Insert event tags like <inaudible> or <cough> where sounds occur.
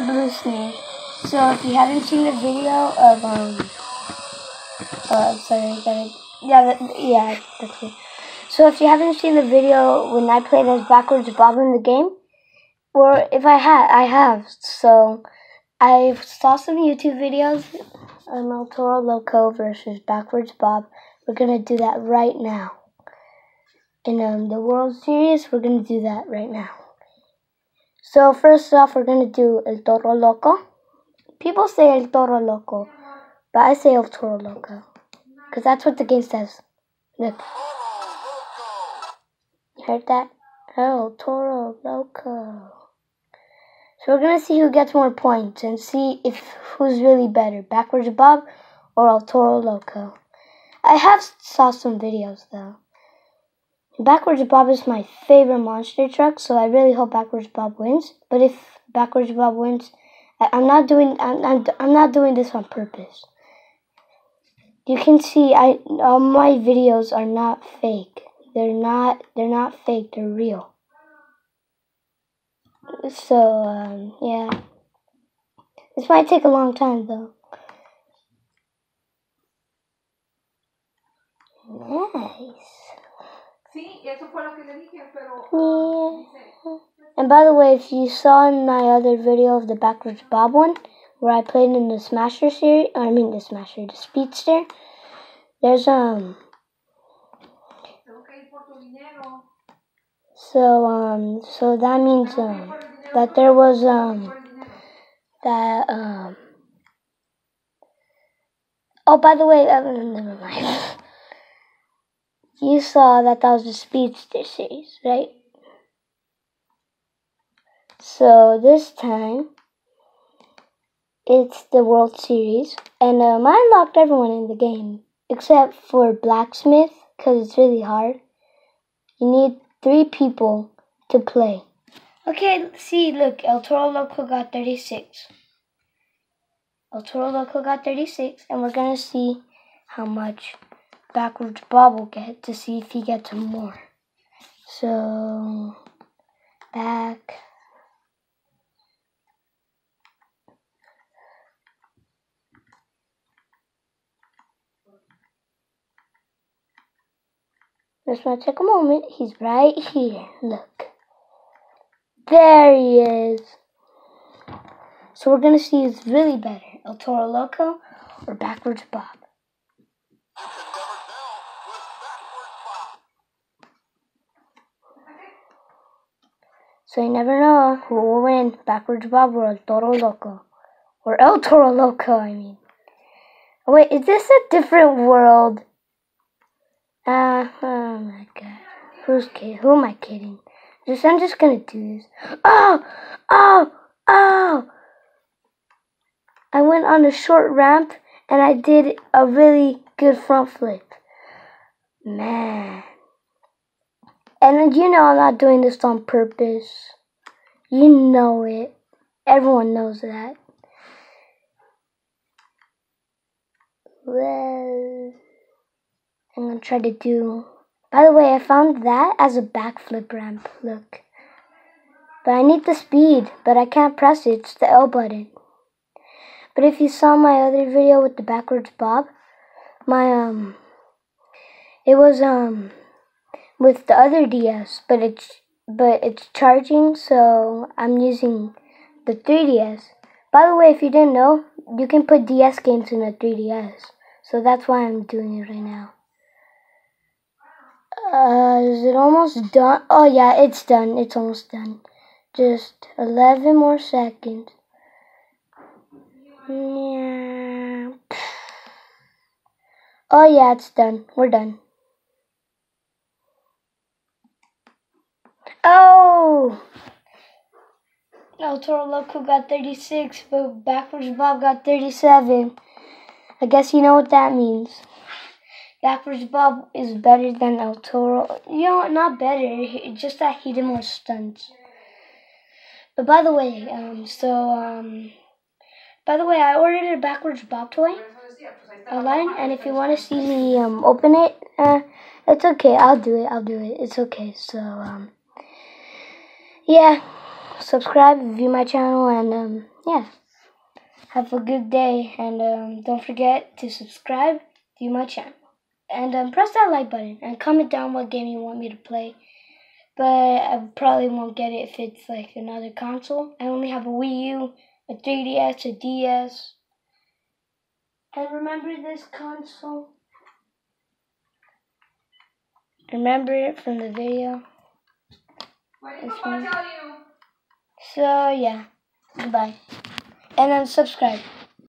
Blue Snare. So if you haven't seen the video of um, uh, sorry, gotta, yeah, that, yeah, that's it. So if you haven't seen the video when I played as backwards Bob in the game, or if I had, I have. So I saw some YouTube videos on El Toro Loco versus backwards Bob. We're gonna do that right now. In um, the World Series, we're gonna do that right now. So first off, we're gonna do El Toro Loco. People say El Toro Loco, but I say El Toro Loco. Because that's what the game says. Look. You heard that? El Toro Loco. So we're gonna see who gets more points and see if who's really better, Backwards Bob or El Toro Loco. I have saw some videos though. Backwards Bob is my favorite monster truck, so I really hope Backwards Bob wins. But if Backwards Bob wins, I, am not doing I'm, I'm, I'm not doing this on purpose. You can see I all my videos are not fake. They're not they're not fake. They're real. So um, yeah, this might take a long time though. Nice. Sí, eso fue lo que le dije, pero... Yeah. And by the way, if you saw in my other video of the backwards Bob one, where I played in the Smasher series, I mean the Smasher, the Speedster, there's um. So um, so that means um that there was um that um. Oh, by the way, uh, <laughs> never mind. You saw that that was the Speedster series, right? So this time, it's the World Series, and um, I unlocked everyone in the game except for Blacksmith because it's really hard. You need three people to play. Okay, see, look, El Toro Loco got 36. El Toro Loco got 36, and we're gonna see how much backwards Bob will get to see if he gets more. So, back. This might take a moment. He's right here. Look. There he is. So we're going to see who's really better. El Toro Loco or Backwards Bob. So you never know who will win, Backwards Bob or El Toro Loco. Or El Toro Loco, I mean. Wait, is this a different world? Uh, oh my god. Who's kidding? Who am I kidding? Just, I'm just gonna do this. Oh! Oh! Oh! I went on a short ramp and I did a really good front flip. Man. And you know I'm not doing this on purpose. You know it. Everyone knows that. Well, I'm gonna try to do. By the way, I found that as a backflip ramp. Look. But I need the speed, but I can't press it. It's the L button. But if you saw my other video with the backwards bob, my um, it was um with the other DS, but it's but it's charging, so I'm using the 3DS. By the way, if you didn't know, you can put DS games in a 3DS, so that's why I'm doing it right now. Uh, is it almost done? Oh yeah, it's done. It's almost done. Just 11 more seconds. Yeah. Oh yeah, it's done. We're done. Oh! El Toro Loco got 36, but Backwards Bob got 37. I guess you know what that means. Backwards Bob is better than El Toro. You know, not better, just that he did more stunts. But by the way, um, so, um, by the way, I ordered a Backwards Bob toy online, and if you want to see me, um, open it, uh, it's okay, I'll do it, I'll do it, it's okay, so, um, yeah, subscribe, view my channel, and um, yeah. Have a good day, and um, don't forget to subscribe, view my channel, and um, press that like button, and comment down what game you want me to play. But I probably won't get it if it's like another console. I only have a Wii U, a 3DS, a DS. And remember this console? Remember it from the video? Tell you? So yeah, goodbye. And then subscribe.